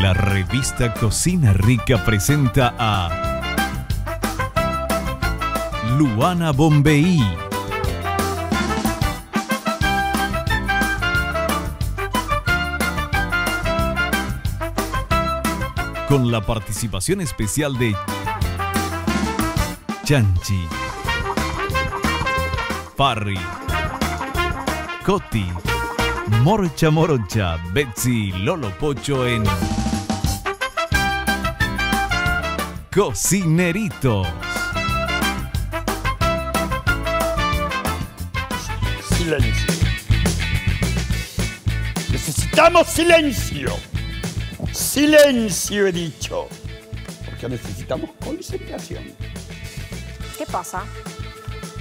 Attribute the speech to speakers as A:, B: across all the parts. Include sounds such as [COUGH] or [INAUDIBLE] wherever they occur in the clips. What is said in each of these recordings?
A: La revista Cocina Rica presenta a Luana Bombeí. Con la participación especial de Chanchi, Parry, Coti, Morcha Morocha, Betsy Lolo Pocho en Cocineritos.
B: Silencio. Necesitamos silencio. Silencio he dicho. Porque necesitamos concentración.
C: ¿Qué pasa?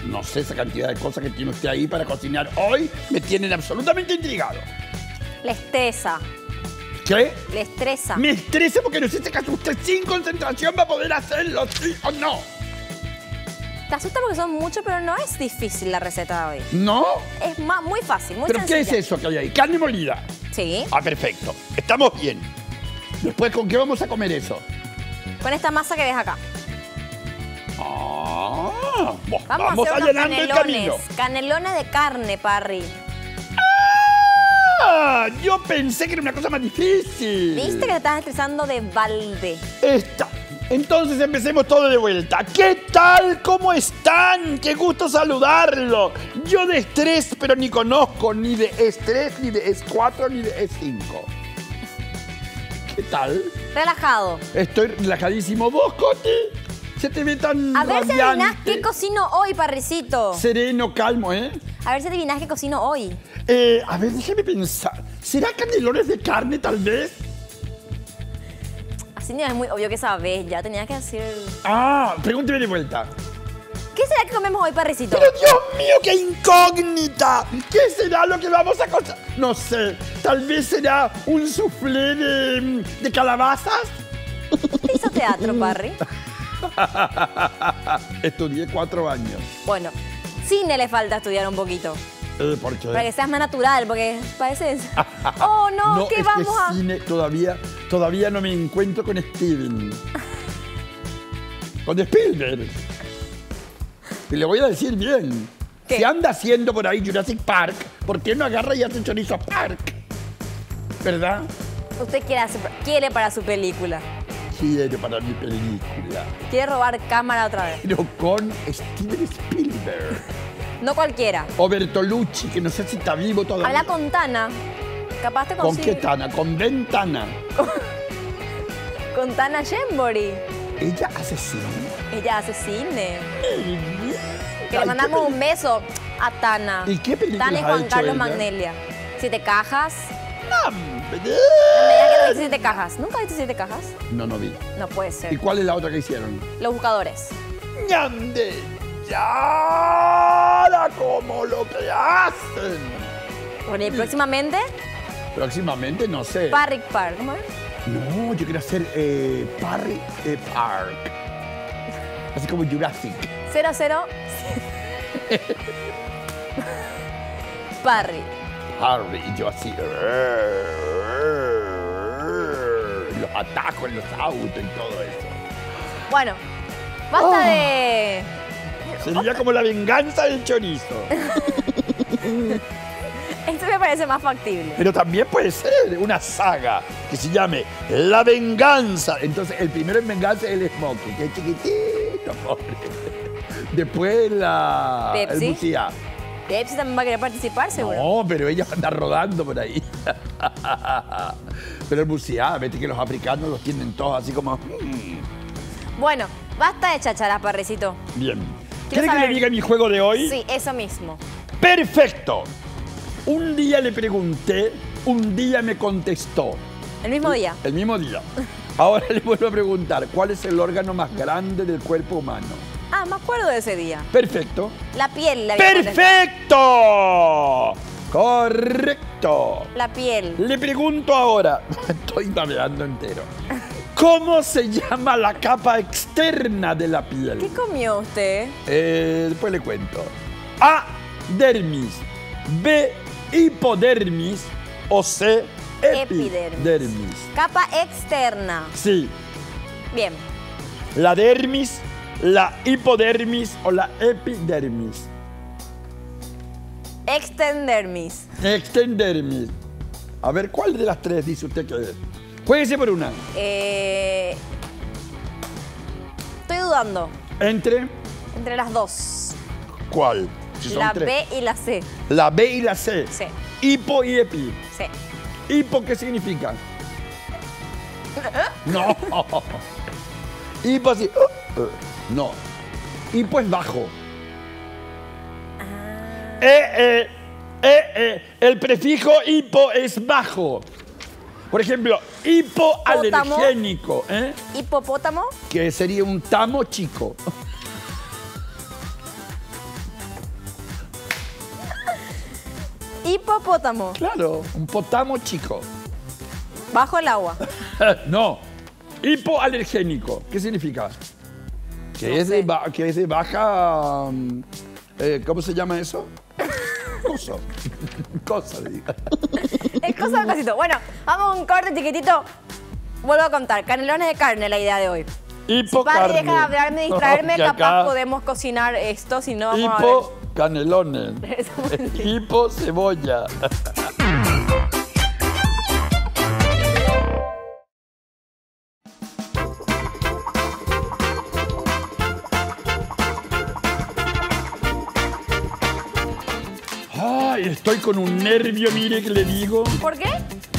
B: No sé esa cantidad de cosas que tiene usted ahí para cocinar hoy. Me tienen absolutamente intrigado.
C: Le estresa,
B: ¿Qué?
C: le estresa.
B: Me estresa porque no sé si acaso usted sin concentración va a poder hacerlo, sí o no.
C: Te asusta porque son muchos, pero no es difícil la receta de hoy.
B: ¿No?
C: Es muy fácil, muy
B: ¿Pero qué es eso que hay ahí? Carne molida.
C: Sí,
B: Ah, perfecto. Estamos bien. Después, ¿con qué vamos a comer eso?
C: con esta masa que ves acá.
B: Ah,
C: Vamos,
B: vamos,
C: a unos
B: allanando el camino.
C: canelones. Canelones de carne, Parry.
B: Ah, yo pensé que era una cosa más difícil.
C: ¿Viste que te estás estresando de balde?
B: Esta. Entonces empecemos todo de vuelta. ¿Qué tal? ¿Cómo están? Qué gusto saludarlo. Yo de estrés, pero ni conozco ni de estrés, ni de S4, ni de S5. ¿Qué tal?
C: Relajado.
B: Estoy relajadísimo. ¿Vos, Coti? Se te ve tan
C: A ver si adivinás qué cocino hoy, Parricito.
B: Sereno, calmo, ¿eh?
C: A ver si adivinás qué cocino hoy.
B: Eh, a ver, déjeme pensar. ¿Será canelones de carne, tal vez?
C: Así no es muy obvio que sabes, ya tenías que decir...
B: Ah, pregúnteme de vuelta.
C: ¿Qué será que comemos hoy, Parricito?
B: Pero Dios mío, qué incógnita. ¿Qué será lo que vamos a cocinar? No sé, tal vez será un soufflé de, de calabazas.
C: ¿Hizo teatro, [LAUGHS] Parry?
B: Estudié cuatro años.
C: Bueno, cine le falta estudiar un poquito.
B: Eh, ¿Por qué?
C: Para que seas más natural, porque pareces... [LAUGHS] Oh, no, ¿qué
B: es
C: vamos
B: que
C: a...?
B: cine todavía, todavía no me encuentro con Steven. [LAUGHS] Con Spielberg. Y le voy a decir bien.
C: ¿Qué?
B: Si anda haciendo por ahí Jurassic Park, ¿por qué no agarra y hace Chorizo Park? ¿Verdad?
C: Usted quiere, quiere para su película.
B: Quiero para mi película.
C: Quiere robar cámara otra vez.
B: Pero con Steven Spielberg. [LAUGHS]
C: No cualquiera.
B: O Bertolucci, que no sé si está vivo todavía.
C: Habla con Tana. Capaz te
B: ¿Con
C: consigue...
B: qué Tana? Con Ventana. [LAUGHS]
C: Con Tana Shembori.
B: Ella hace cine.
C: Ella hace cine. Que le mandamos
B: ¿qué
C: un beso a Tana.
B: ¿Y qué películas
C: Tana y
B: ha
C: Juan
B: hecho
C: Carlos
B: ella?
C: Magnelia. Siete cajas. No me que no siete cajas. ¿Nunca viste siete cajas?
B: No, no vi.
C: No puede
B: ¿Y
C: ser.
B: cuál es la otra que hicieron?
C: Los buscadores.
B: ¡Ñande! ¡Ya! Hacen!
C: Bueno, y próximamente,
B: Próximamente, no sé.
C: Parrick Park. ¿Cómo es?
B: no, yo quiero hacer eh, Parry eh, Park. Así como Jurassic.
C: 00. Parry.
B: Harry, y yo así. Los atajos en los autos y todo eso.
C: Bueno, basta de.
B: Sería como la venganza del chorizo. [LAUGHS] [LAUGHS]
C: Esto me parece más factible.
B: Pero también puede ser una saga que se llame La Venganza. Entonces, el primero en venganza es el Smokey, que es chiquitito, pobre. Después la.
C: Pepsi.
B: El Bucía.
C: Pepsi también va a querer participar, seguro.
B: No, pero ella va a andar rodando por ahí. Pero el Bucía, vete que los africanos los tienen todos así como. mm,
C: Bueno, basta de chacharas, Parricito.
B: Bien.
C: Quiero
B: ¿Quiere que le diga mi juego de hoy?
C: Sí, eso mismo.
B: Perfecto. Un día le pregunté, un día me contestó.
C: El mismo día.
B: El mismo día. Ahora [LAUGHS] le vuelvo a preguntar, ¿cuál es el órgano más grande del cuerpo humano?
C: Ah, me acuerdo de ese día.
B: Perfecto.
C: La piel. contestado.
B: ¡Perfecto! Correcto.
C: La piel.
B: Le pregunto ahora, [LAUGHS] estoy babeando entero. ¿Cómo se llama la capa externa de la piel?
C: ¿Qué comió usted?
B: Eh, después le cuento. A. Dermis. B. Hipodermis. O C.
C: epidermis.
B: Epidermis.
C: Capa externa.
B: Sí.
C: Bien.
B: La dermis, la hipodermis o la epidermis.
C: Extendermis.
B: Extendermis. A ver, ¿cuál de las tres dice usted que es? Jueguese por una.
C: Eh, estoy dudando
B: Entre,
C: entre las dos.
B: ¿cuál? Si son
C: La
B: tres.
C: B y la C.
B: La B y la C.
C: Sí.
B: Hipo y epi.
C: Sí.
B: ¿Hipo qué significa? No. Hipo así. uh, uh, No. Hipo es bajo. Eh, eh, eh, eh. El prefijo hipo es bajo. Por ejemplo, hipoalergénico, ¿eh?
C: Hipopótamo.
B: que sería un tamo chico.
C: Hipopótamo.
B: Claro, un potamo chico.
C: Bajo el agua. [LAUGHS]
B: No, hipoalergénico. ¿Qué significa? Que,
C: No
B: es, de
C: sé.
B: ba- que es de baja... mm, eh, ¿Cómo se llama eso? [LAUGHS] Cosa. Cosa, digo. [LAUGHS]
C: Es cosa de cosito. Bueno, vamos a un corte chiquitito. Vuelvo a contar. Canelones de carne, la idea de hoy. Si
B: Hipocarne.
C: Pati deja de hablarme, distraerme, capaz
B: acá,
C: podemos cocinar esto, si no vamos a
B: Hipo canelones. [LAUGHS] Hipo cebolla. Ay, estoy con un nervio, mire que le digo.
C: ¿Por qué?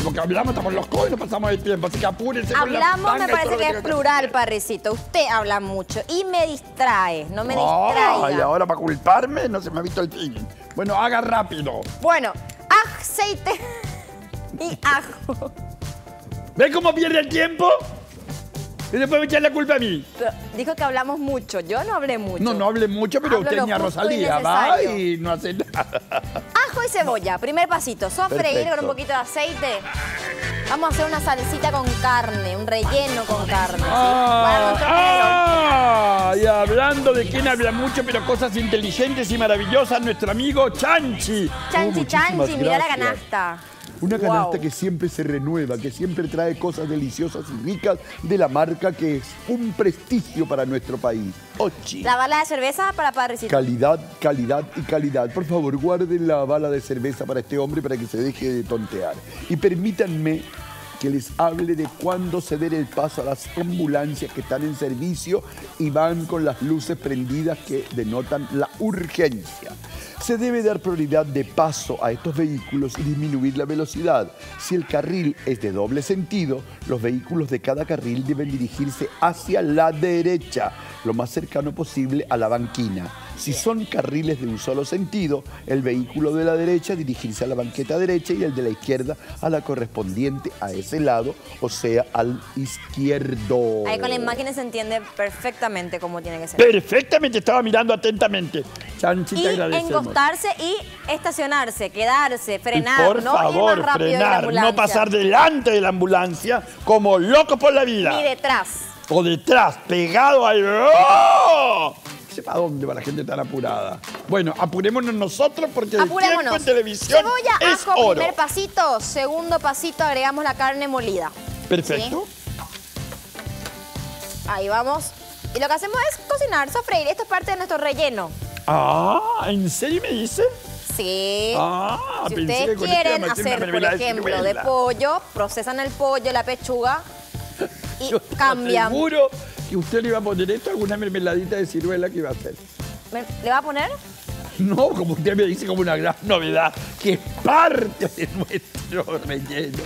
B: Porque hablamos, estamos los y no pasamos el tiempo, así que apúrese con la
C: Hablamos, me
B: y
C: parece que es plural, parricito. Usted habla mucho y me distrae, no me
B: Ay,
C: distraiga.
B: ahora para culparme no se me ha visto el fin. Bueno, haga rápido.
C: Bueno, aceite [LAUGHS] y ajo.
B: ¿Ve cómo pierde el tiempo? Y después me echan la culpa a mí.
C: Pero Dijo que hablamos mucho. Yo no hablé mucho.
B: No, no hable mucho, pero
C: Hablo
B: usted ni a Rosalía va y no hace nada.
C: Ajo y cebolla, primer pasito. Sofreír con un poquito de aceite. Vamos a hacer una salsita con carne, un relleno con carne. ¿sí? Canelón.
B: Ah, y hablando de quien habla mucho, pero cosas inteligentes y maravillosas, nuestro amigo Chanchi.
C: Chanchi,
B: Oh, muchísimas
C: chanchi, mirá la canasta.
B: Una canasta
C: Wow.
B: que siempre se renueva, que siempre trae cosas deliciosas y ricas de la marca que es un prestigio para nuestro país. Ochi.
C: La bala de cerveza para Parricito.
B: Calidad, calidad y calidad. Por favor, guarden la bala de cerveza para este hombre para que se deje de tontear. Y permítanme que les hable de cuándo ceder el paso a las ambulancias que están en servicio y van con las luces prendidas que denotan la urgencia. Se debe dar prioridad de paso a estos vehículos y disminuir la velocidad. Si el carril es de doble sentido, los vehículos de cada carril deben dirigirse hacia la derecha, lo más cercano posible a la banquina. Si son carriles de un solo sentido, el vehículo de la derecha dirigirse a la banqueta derecha y el de la izquierda a la correspondiente a ese lado, o sea, al izquierdo.
C: Ahí con la imagen se entiende perfectamente cómo tiene que ser.
B: Perfectamente, estaba mirando atentamente. Chanchi,
C: Y
B: te agradecemos.
C: encostarse y estacionarse, quedarse,
B: Y
C: frenar,
B: por
C: no
B: favor,
C: ir más de
B: frenar, no pasar delante de la ambulancia como loco por la vida.
C: Ni detrás.
B: O detrás, pegado al... ¡Oh! Para dónde va la gente tan apurada. Bueno, apurémonos nosotros porque el tiempo
C: Apurémonos.
B: en televisión
C: Cebolla,
B: es
C: ajo,
B: oro.
C: primer pasito. Segundo pasito, agregamos la carne molida.
B: Perfecto.
C: Ahí vamos. Y lo que hacemos es cocinar, sofreír. Esto es parte de nuestro relleno.
B: Ah, ¿en serio me dice?
C: Sí.
B: Ah,
C: si ustedes
B: esto
C: quieren
B: hacer
C: por
B: de
C: ejemplo, de pollo, procesan el pollo, la pechuga [LAUGHS] y
B: Yo
C: cambian.
B: seguro que usted le iba a poner esto alguna mermeladita de ciruela que iba a hacer.
C: ¿Me- ¿Le va a poner?
B: No, como usted me dice, como una gran novedad, que es parte de nuestro relleno.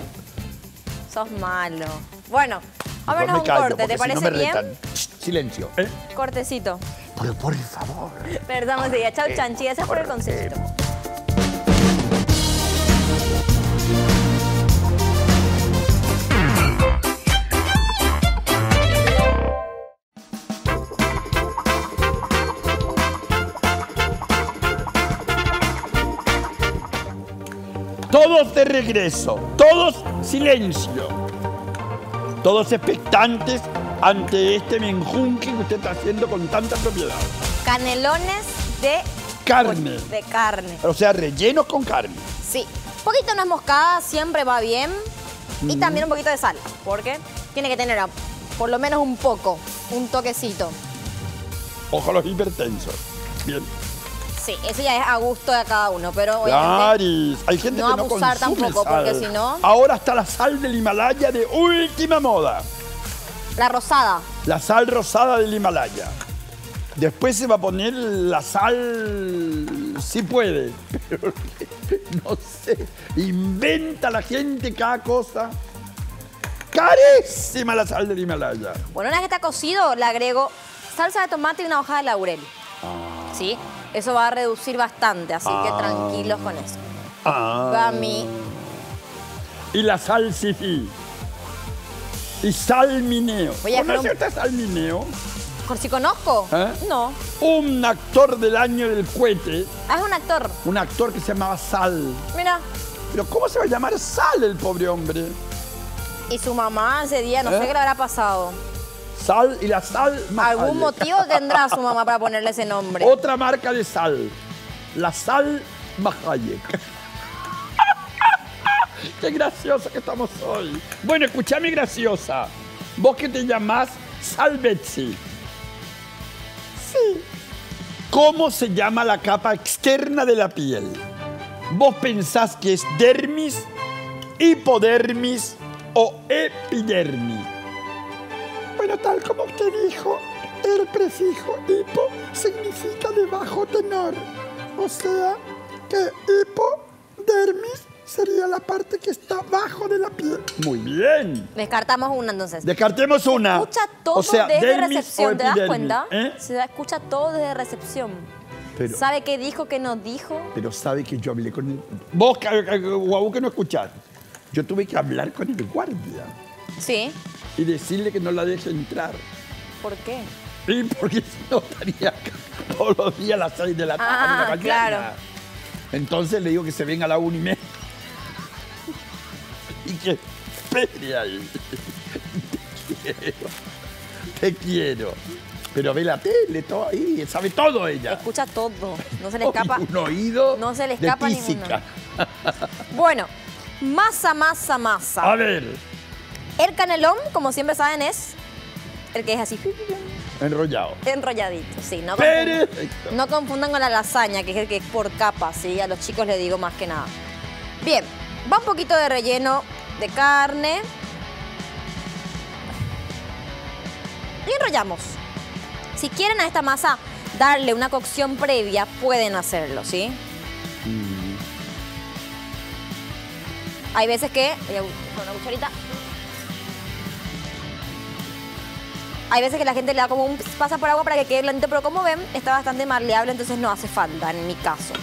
C: Sos malo. Bueno, vámonos a un
B: callo,
C: corte, ¿te
B: si
C: parece
B: no me
C: bien?
B: retan. Silencio. ¿eh?
C: Cortecito.
B: Pero por favor.
C: Perdón, ya. Chau, chanchi. Gracias por el consejito.
B: Todos de regreso, todos silencio. Todos expectantes ante este menjunque que usted está haciendo con tanta propiedad.
C: Canelones de
B: Carne.
C: De carne.
B: O sea, rellenos con carne.
C: Sí. Un poquito nuez moscada siempre va bien. Y también un poquito de sal, porque tiene que tener a- por lo menos un poco, un toquecito.
B: Ojo a los hipertensos. Bien.
C: Sí, eso ya es a gusto de cada uno, pero
B: Claris. Hay gente
C: no
B: que no
C: abusar
B: consume
C: tampoco,
B: sal.
C: porque si no-
B: Ahora está la sal del Himalaya de última moda.
C: la rosada.
B: La sal rosada del Himalaya. Después se va a poner la sal, si puede, [LAUGHS] pero no sé. Inventa la gente cada cosa. Carísima la sal del Himalaya.
C: Bueno, una vez que está cocido, le agrego salsa de tomate y una hoja de laurel.
B: Ah.
C: ¿Sí? Eso va a reducir bastante, así que tranquilos con eso.
B: Ah.
C: Va a mí.
B: Y la sal sifí. Y salmineo.
C: Voy a
B: ¿Conoce usted salmineo?
C: ¿Por si conozco?
B: ¿Eh?
C: No.
B: Un actor del año del cohete,
C: Ah, es un actor.
B: un actor que se llamaba Sal.
C: Mira.
B: Pero ¿cómo se va a llamar Sal el pobre hombre?
C: Y su mamá ese día, no
B: ¿Eh?
C: sé qué le habrá pasado.
B: Sal y la sal más
C: Algún motivo tendrá su mamá para ponerle ese nombre.
B: Otra marca de sal. La sal Mahayek. [LAUGHS] Qué graciosa que estamos hoy. Bueno, escuchame graciosa. Vos que te llamás Sal Betsy. Sí. ¿Cómo se llama la capa externa de la piel? ¿Vos pensás que es dermis, hipodermis o epidermis? Bueno, tal como usted dijo, el prefijo hipo significa de bajo tenor. O sea, que hipodermis sería la parte que está bajo de la piel. Muy bien.
C: Descartamos una entonces.
B: Descartemos una.
C: escucha todo
B: o sea,
C: desde
B: dermis
C: recepción, ¿te das cuenta?
B: ¿eh?
C: Se escucha todo desde recepción.
B: Pero-
C: ¿Sabe qué dijo, qué no dijo?
B: Pero sabe que yo hablé con el... Vos, ca- ca- guau, que no escuchás. Yo tuve que hablar con el guardia
C: Sí.
B: Y decirle que no la deje entrar.
C: ¿Por qué?
B: Y porque si no estaría acá todos los días a las 6 de la tarde.
C: Ah,
B: de la mañana.
C: claro.
B: Entonces le digo que se venga a la una y media. y que espere ahí. Te quiero. Te quiero. Pero ve la tele, todo ahí, sabe todo ella.
C: Escucha todo. No se le escapa. [LAUGHS]
B: un oído
C: No se le
B: de
C: escapa
B: tísica.
C: Bueno, masa, masa, masa.
B: A ver,
C: El canelón, como siempre saben, es el que es así
B: enrollado.
C: enrolladito. Sí, no
B: Perfecto.
C: confundan, no confundan con la lasaña, que es el que es por capas, ¿sí? A los chicos les digo más que nada. Bien, va un poquito de relleno de carne. Y enrollamos. Si quieren a esta masa darle una cocción previa, pueden hacerlo, ¿sí? Hay veces que... voy a una cucharita. Hay veces que la gente le da como un pasa por agua para que quede blandito, pero como ven, está bastante maleable, entonces no hace falta en mi caso.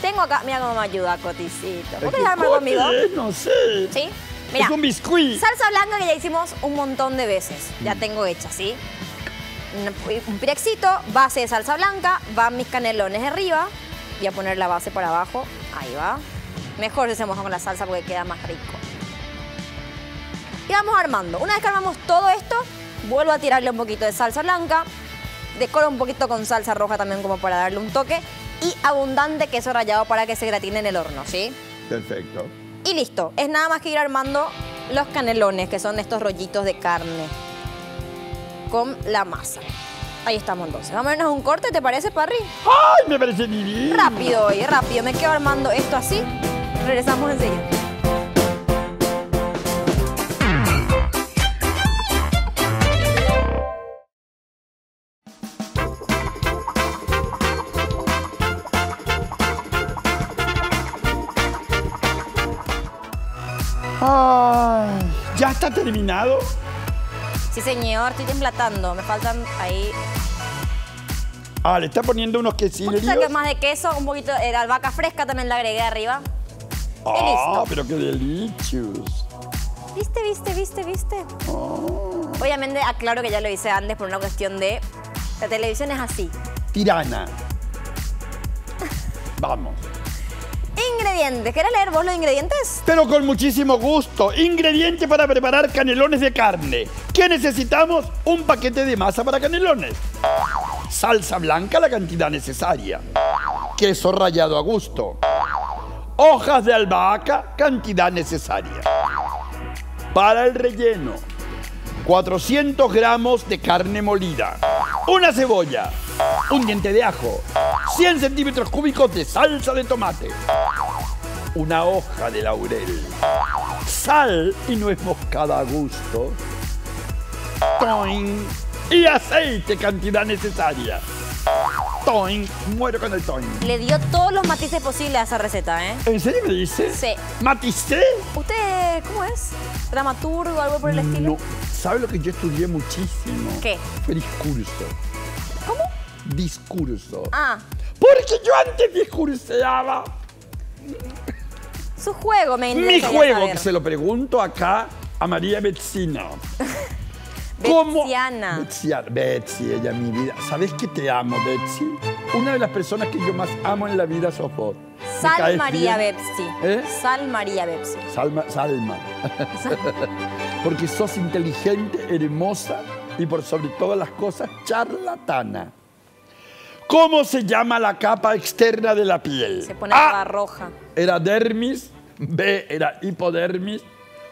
C: Tengo acá, mira cómo me ayuda Coticito. ¿Vos querés armar conmigo?
B: ¿Qué? No sé.
C: ¿Sí? Mira,
B: Es un biscuit.
C: salsa blanca que ya hicimos un montón de veces. Ya tengo hecha, ¿sí? Un- pirexito, base de salsa blanca, van mis canelones arriba. Voy a poner la base por abajo. Ahí va. Mejor si hacemos con la salsa porque queda más rico. Y vamos armando. Una vez que armamos todo esto, vuelvo a tirarle un poquito de salsa blanca. Decoro un poquito con salsa roja también como para darle un toque. Y abundante queso rallado para que se gratine en el horno, ¿sí?
B: Perfecto.
C: Y listo, es nada más que ir armando los canelones, que son estos rollitos de carne con la masa. Ahí estamos entonces. Vamos a vernos un corte, ¿te parece, Parry?
B: ¡Ay, me parece divino!
C: Rápido, oye, rápido. Me quedo armando esto así. Regresamos enseguida.
B: Ay, ¿ya está terminado?
C: Sí, señor, estoy emplatando. Me faltan ahí
B: Ah, le está poniendo unos
C: un
B: quesillos.
C: poquito más de queso, un poquito de albahaca fresca también la agregué arriba.
B: Ah,
C: listo.
B: pero qué delicious.
C: ¿Viste, viste, viste, viste? Obviamente aclaro que ya lo hice antes por una cuestión de... La televisión es así.
B: Tirana. [LAUGHS] Vamos.
C: Ingredientes. ¿Querés leer vos los ingredientes?
B: Pero con muchísimo gusto. Ingrediente para preparar canelones de carne. ¿Qué necesitamos? Un paquete de masa para canelones. Salsa blanca, la cantidad necesaria. Queso rallado a gusto. Hojas de albahaca, cantidad necesaria. Para el relleno, 400 gramos de carne molida, una cebolla, un diente de ajo, 100 centímetros cúbicos de salsa de tomate, una hoja de laurel, sal y nuez moscada a gusto, toing, y aceite cantidad necesaria. Toing, muero con el toing.
C: Le dio todos los matices posibles a esa receta, ¿eh?
B: ¿En serio me dice?
C: Sí.
B: ¿Maticé?
C: ¿Usted cómo es? ¿Dramaturgo algo por el estilo?
B: No, ¿sabe lo que yo estudié muchísimo?
C: ¿Qué?
B: Fue discurso.
C: ¿Cómo?
B: Discurso.
C: Ah,
B: Porque yo antes discurseaba.
C: Su juego me
B: Mi juego,
C: saber.
B: que se lo pregunto acá a María Betzina. [LAUGHS]
C: Betsiana.
B: Betsiana. Betsy, ella mi vida. ¿Sabes que te amo, Betsy? Una de las personas que yo más amo en la vida sos vos. ¿Me
C: Sal María? Bepsi.
B: ¿Eh?
C: Sal María Bepsi.
B: Salma, Salma. [LAUGHS] Porque sos inteligente, hermosa y por sobre todas las cosas charlatana. ¿Cómo se llama la capa externa de la piel?
C: Se pone
B: A,
C: roja.
B: era dermis, B era hipodermis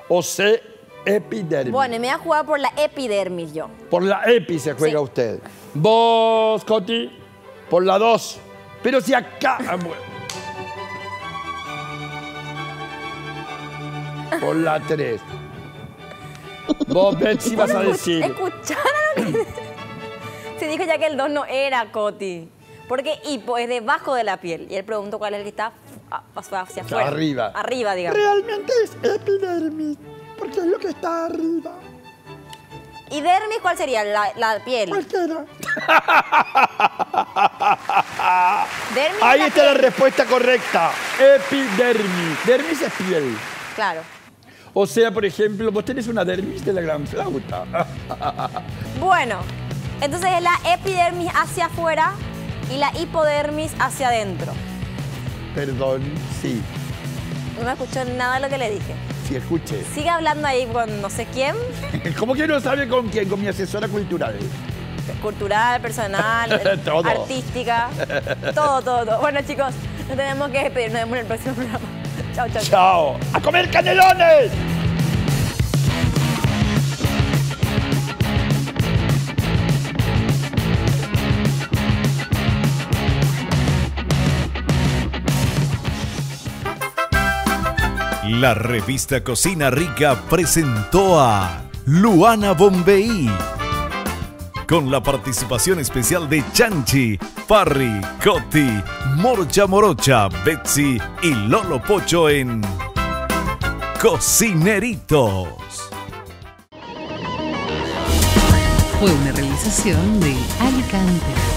B: o C epidermis.
C: Bueno, y me voy a jugar por la epidermis yo.
B: Por la epi se juega
C: Sí.
B: usted. Vos, Coti, por la 2. Pero si acá... ah. Por la 3. Vos, Betsy, vas a decir...
C: ¿Escucharon? Se dijo ya que el 2 no era Coti. Porque hipo es debajo de la piel. Y él preguntó cuál es el que está a- hacia afuera.
B: Arriba.
C: Arriba, digamos.
B: Realmente es epidermis, porque es lo que está arriba.
C: ¿Y dermis cuál sería? La, la piel.
B: Cualquiera. [LAUGHS]
C: Dermis
B: Ahí
C: es la
B: está la respuesta correcta. Epidermis. Dermis es piel.
C: Claro.
B: O sea, por ejemplo, vos tenés una dermis de la gran flauta. [LAUGHS]
C: Bueno, entonces es la epidermis hacia afuera y la hipodermis hacia adentro.
B: Perdón, sí.
C: No me escuchó nada de lo que le dije.
B: Sí, escuche.
C: Sigue hablando ahí con no sé quién, [LAUGHS]
B: ¿Cómo que no sabe con quién? Con mi asesora cultural.
C: cultural, personal, [LAUGHS]
B: Todo.
C: artística, todo, todo, todo. Bueno, chicos, nos tenemos que despedir. Nos vemos en el próximo programa. Chao, chao, chao.
B: ¡Chao! ¡A comer canelones!
A: La revista Cocina Rica presentó a Luana Bombeí. Con la participación especial de Chanchi, Parry, Coti, Morcha Morocha, Betsy y Lolo Pocho en Cocineritos.
D: Fue una realización de Alicante.